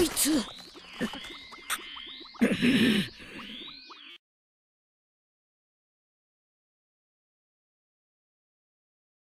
いつ。